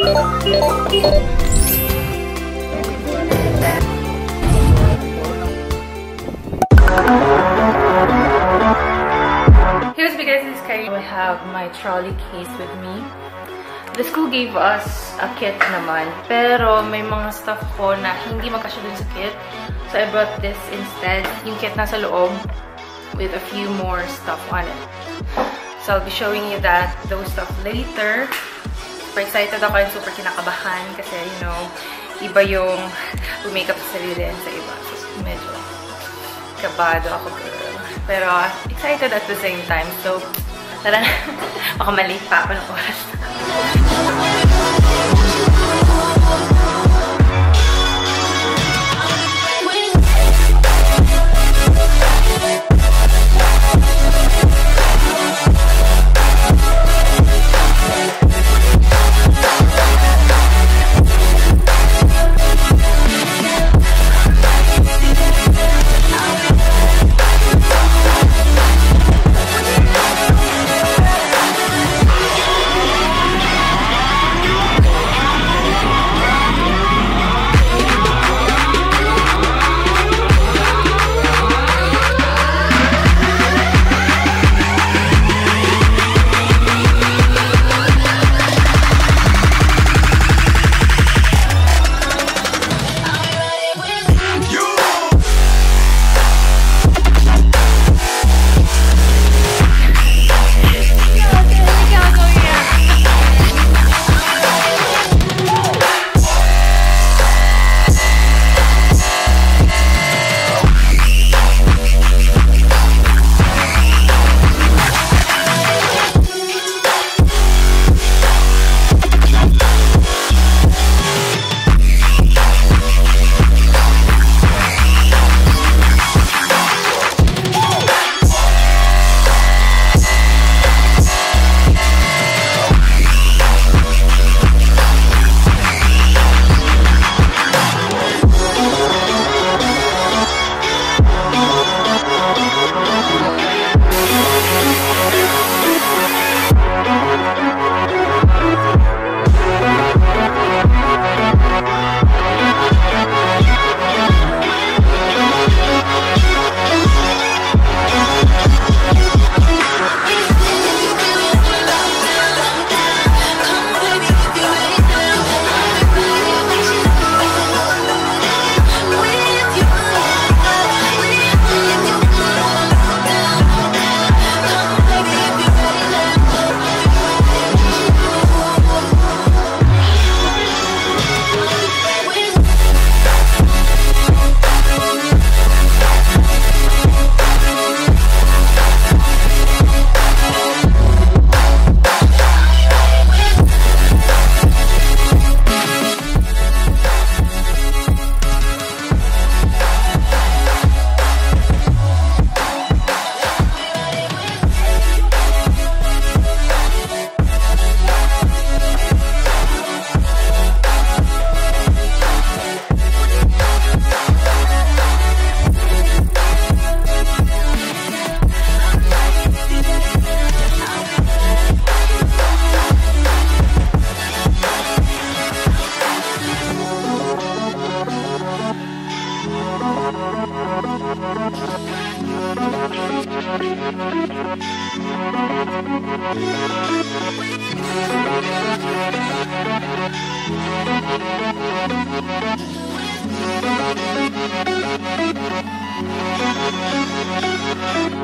Up guys? This is Carrie. I have my trolley case with me. The school gave us a kit naman. Pero may mga stuff ko na hindi magkasya dun sa kit. So I brought this instead. Yung kit nasa loob with a few more stuff on it. So I'll be showing you that those stuff later. Super excited ako and super kinakabahan kasi you know, iba yung makeup sa sarili sa iba. So medyo kabado ako girl. Pero excited at the same time. So, tara na. Baka mali pa ako ng oras.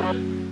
Thank